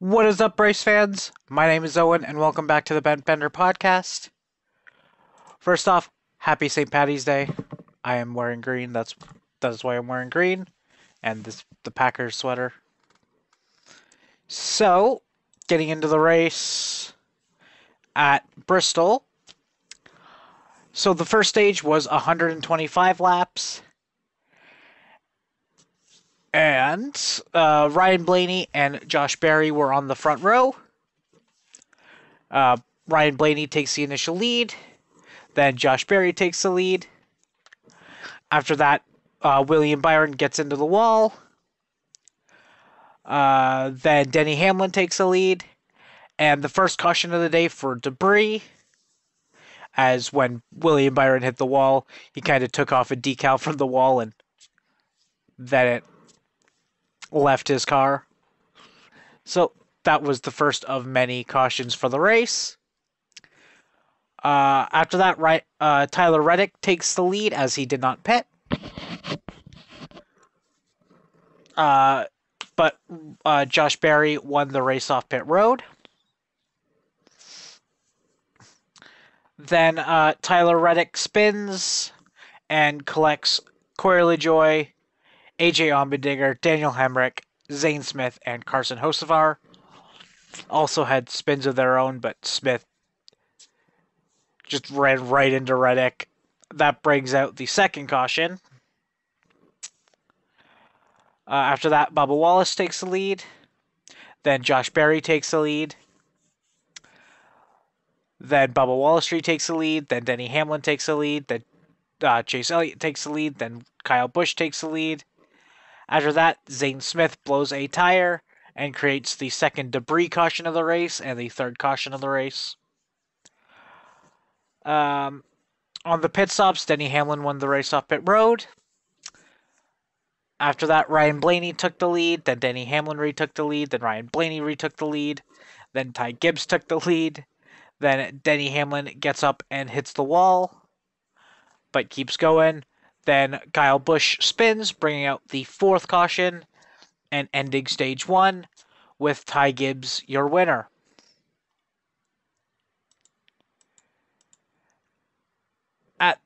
What is up, race fans? My name is Owen, and welcome back to the Bent Fender podcast. First off, happy St. Patty's Day. I am wearing green. That's that's why I'm wearing green, and this the Packers sweater. So, getting into the race at Bristol. So the first stage was 125 laps. And uh, Ryan Blaney and Josh Berry were on the front row. Uh, Ryan Blaney takes the initial lead. Then Josh Berry takes the lead. After that, uh, William Byron gets into the wall. Uh, then Denny Hamlin takes the lead. And the first caution of the day for debris, as when William Byron hit the wall, he kind of took off a decal from the wall and then it left his car. So that was the first of many cautions for the race. Uh, after that, right, uh, Tyler Reddick takes the lead as he did not pit. Uh, but uh, Josh Berry won the race off pit road. Then uh, Tyler Reddick spins and collects Corey LaJoie, AJ Allmendinger, Daniel Hemric, Zane Smith, and Carson Hocevar. Also had spins of their own, but Smith just ran right into Reddick. That brings out the second caution. Uh, after that, Bubba Wallace takes the lead. Then Josh Berry takes the lead. Then Bubba Wallace takes the lead. Then Denny Hamlin takes the lead. Then uh, Chase Elliott takes the lead. Then Kyle Busch takes the lead. After that, Zane Smith blows a tire and creates the second debris caution of the race and the third caution of the race. Um, on the pit stops, Denny Hamlin won the race off pit road. After that, Ryan Blaney took the lead. Then Denny Hamlin retook the lead. Then Ryan Blaney retook the lead. Then Ty Gibbs took the lead. Then Denny Hamlin gets up and hits the wall, but keeps going. Then Kyle Busch spins, bringing out the fourth caution and ending stage one with Ty Gibbs your winner. At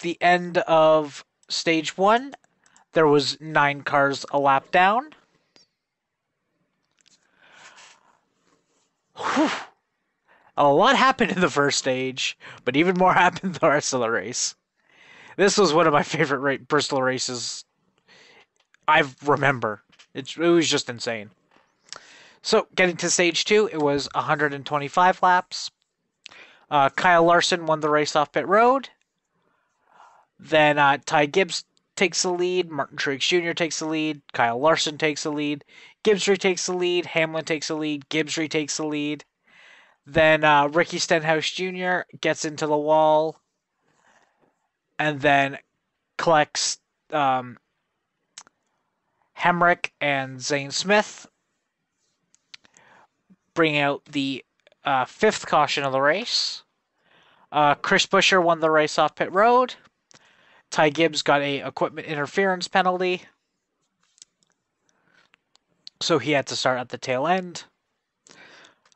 the end of stage one, there was nine cars a lap down. Whew. A lot happened in the first stage, but even more happened the rest of the race. This was one of my favorite ra- Bristol races I remember. It's, it was just insane. So, getting to stage two, it was 125 laps. Uh, Kyle Larson won the race off pit road. Then uh, Ty Gibbs takes the lead. Martin Truex Jr. takes the lead. Kyle Larson takes the lead. Gibbs retakes the lead. Hamlin takes the lead. Gibbs retakes the lead. Then uh, Ricky Stenhouse Jr. gets into the wall and then collects um, Hemric and Zane Smith, bringing out the uh, fifth caution of the race. Uh, Chris Buescher won the race off pit road. Ty Gibbs got a equipment interference penalty, so he had to start at the tail end.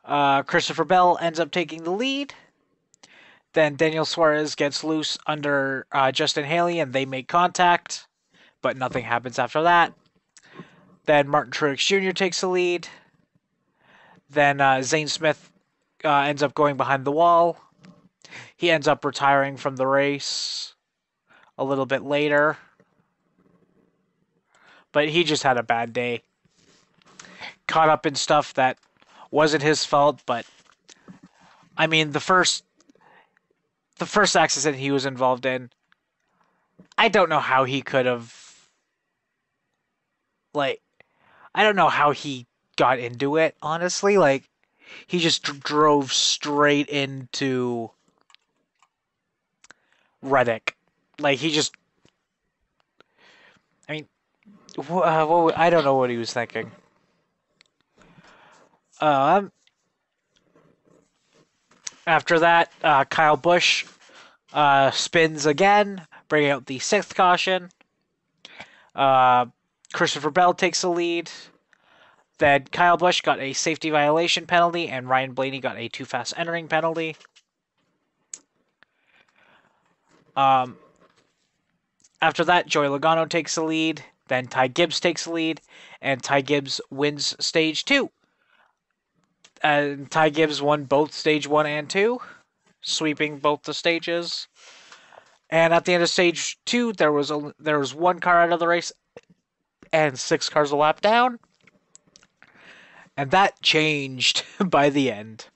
Uh, Christopher Bell ends up taking the lead. Then Daniel Suarez gets loose under uh, Justin Haley and they make contact, but nothing happens after that. Then Martin Truex Jr. takes the lead. Then uh, Zane Smith uh, ends up going behind the wall. He ends up retiring from the race a little bit later. But he just had a bad day. Caught up in stuff that wasn't his fault, but I mean the first the first accident he was involved in, I don't know how he could have like I don't know how he got into it, honestly. Like he just d- drove straight into Reddick. Like he just I mean, wh- uh, what, I don't know what he was thinking. Um, after that, uh, Kyle Busch uh, spins again, bringing out the sixth caution. Uh, Christopher Bell takes the lead. Then Kyle Busch got a safety violation penalty, and Ryan Blaney got a too fast entering penalty. Um, after that, Joey Logano takes the lead. Then Ty Gibbs takes the lead, and Ty Gibbs wins stage two. And Ty Gibbs won both stage one and two, sweeping both the stages. And at the end of stage two, there was a, there was one car out of the race, and six cars a lap down. And that changed by the end.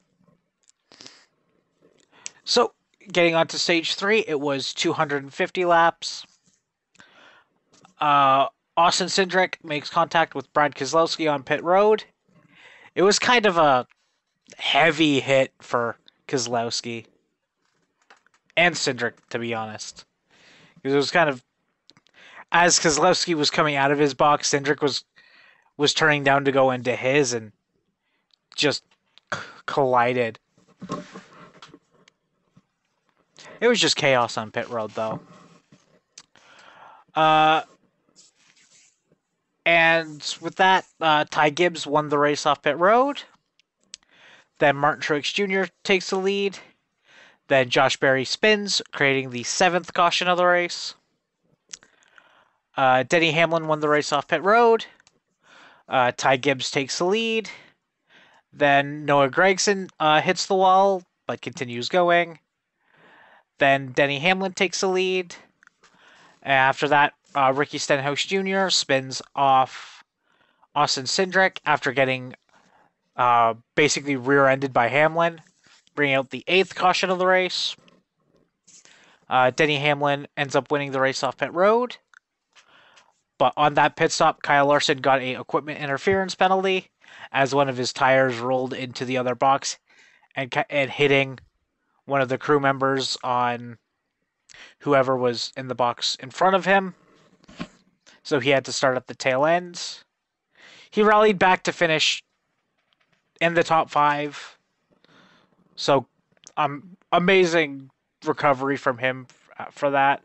So, getting on to stage three, it was 250 laps. Uh, Austin Cindric makes contact with Brad Keselowski on pit road. It was kind of a heavy hit for Keselowski and Cindric, to be honest. Because it was kind of as Keselowski was coming out of his box, Cindric was was turning down to go into his and just c- collided. It was just chaos on pit road, though. Uh, and with that, uh, Ty Gibbs won the race off pit road. Then Martin Truex Jr. takes the lead. Then Josh Berry spins, creating the seventh caution of the race. Uh, Denny Hamlin won the race off pit road. Uh, Ty Gibbs takes the lead. Then Noah Gragson uh, hits the wall but continues going. Then Denny Hamlin takes the lead. After that, uh, Ricky Stenhouse Jr. spins off Austin Cindric after getting uh, basically rear ended by Hamlin, bringing out the eighth caution of the race. Uh, Denny Hamlin ends up winning the race off pit road. But on that pit stop, Kyle Larson got a equipment interference penalty as one of his tires rolled into the other box and and hitting one of the crew members on whoever was in the box in front of him. So he had to start at the tail end. He rallied back to finish in the top five. So, um, amazing recovery from him for that.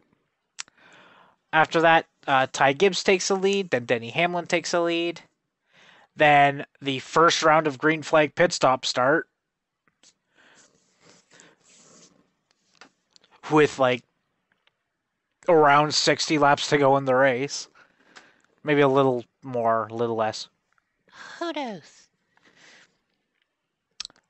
After that, uh, Ty Gibbs takes the lead. Then Denny Hamlin takes the lead. Then the first round of green flag pit stop start with like around 60 laps to go in the race. Maybe a little more, a little less. Who knows?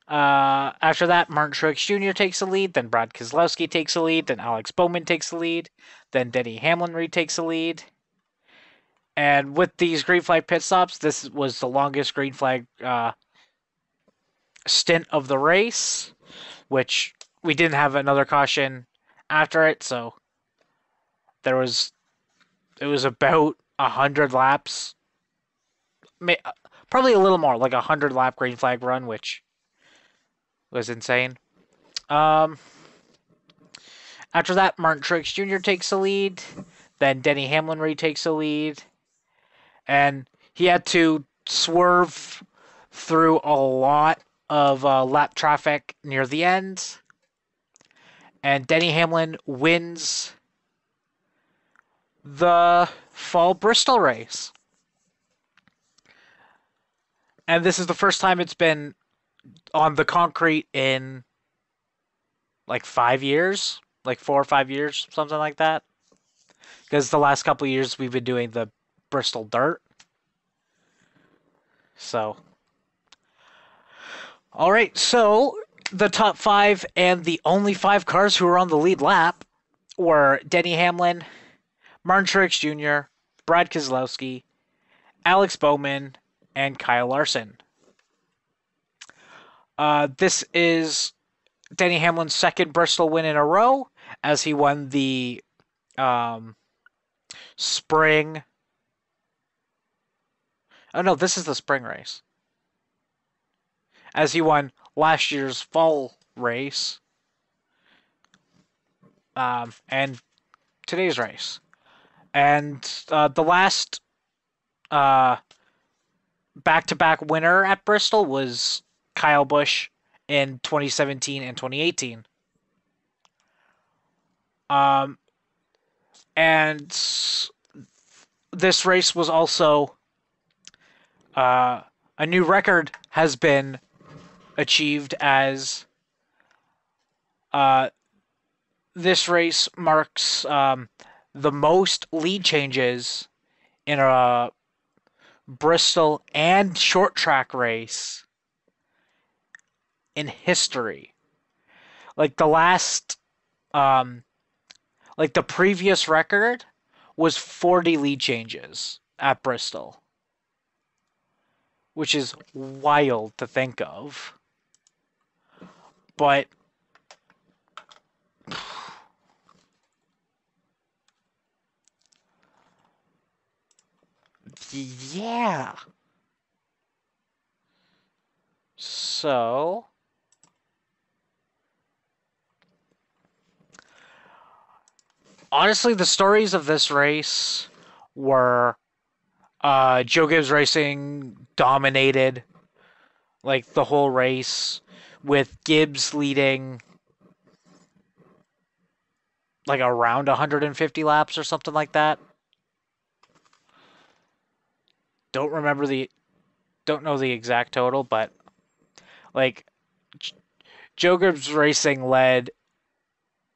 Uh, after that, Martin Truex Jr. takes the lead, then Brad Keselowski takes the lead, then Alex Bowman takes the lead, then Denny Hamlin retakes the lead. And with these green flag pit stops, this was the longest green flag uh, stint of the race, which we didn't have another caution after it, so there was it was about a hundred laps, may, probably a little more, like a hundred lap green flag run, which was insane. Um, after that, Martin Truex Jr. takes the lead. Then Denny Hamlin retakes the lead, and he had to swerve through a lot of uh, lap traffic near the end. And Denny Hamlin wins the fall Bristol race. And this is the first time it's been on the concrete in like five years, like four or five years, something like that. Because the last couple years we've been doing the Bristol dirt. So, all right. So the top five and the only five cars who were on the lead lap were Denny Hamlin, Martin Truex Jr., Brad Keselowski, Alex Bowman, and Kyle Larson. Uh, this is Denny Hamlin's second Bristol win in a row as he won the um, spring. Oh no, this is the spring race. As he won last year's fall race um, and today's race. And uh, the last back to back winner at Bristol was Kyle Busch in 2017 and 2018. Um, and this race was also uh, a new record has been achieved as uh, this race marks um, the most lead changes in a Bristol and short track race in history. Like the last, um, like the previous record was 40 lead changes at Bristol, which is wild to think of. But yeah. So honestly, the stories of this race were uh, Joe Gibbs Racing dominated like the whole race with Gibbs leading like around 150 laps or something like that. Don't remember the don't know the exact total, but like Joe Gibbs Racing led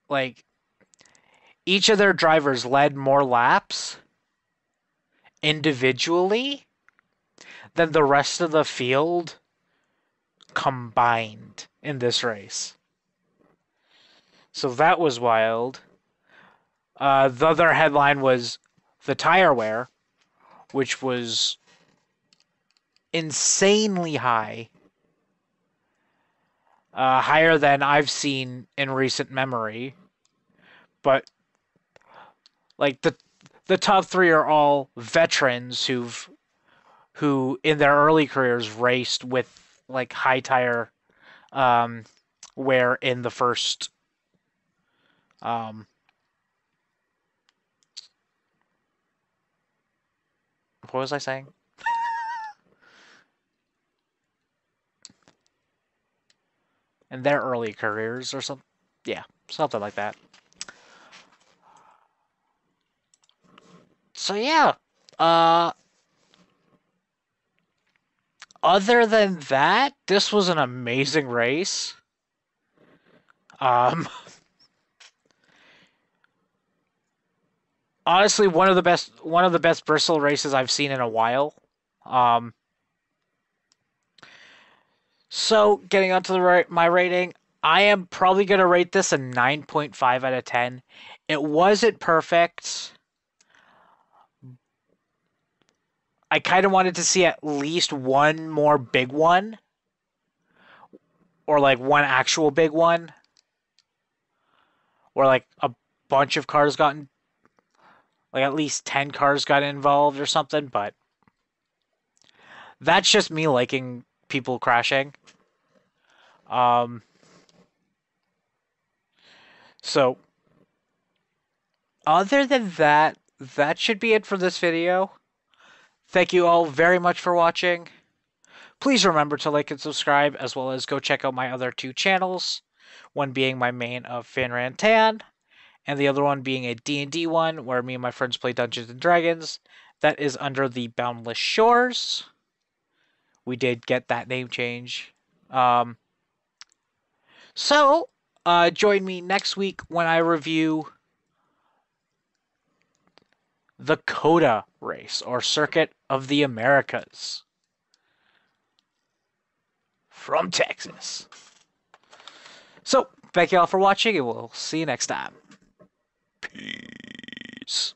like each of their drivers led more laps individually than the rest of the field combined in this race. So that was wild. Uh, the other headline was the tire wear, which was insanely high. Uh, higher than I've seen in recent memory. But like the the top three are all veterans who've who in their early careers raced with like high tire um, in the first um, what was I saying? In their early careers or something. Yeah, something like that. So yeah, uh other than that, this was an amazing race. Um honestly one of the best one of the best Bristol races I've seen in a while. Um so, getting onto the right, my rating, I am probably going to rate this a 9.5 out of 10. It wasn't perfect. I kind of wanted to see at least one more big one. Or like one actual big one. Or like a bunch of cars gotten like at least 10 cars got involved or something, but that's just me liking people crashing. Um, so, other than that, that should be it for this video. Thank you all very much for watching. Please remember to like and subscribe, as well as go check out my other two channels. One being my main of Fanrantan, and the other one being a D&D one, where me and my friends play Dungeons & Dragons. That is under the Boundless Shores we did get that name change. Um, so, uh, join me next week when I review the COTA race or Circuit of the Americas from Texas. So, thank you all for watching, and we'll see you next time. Peace.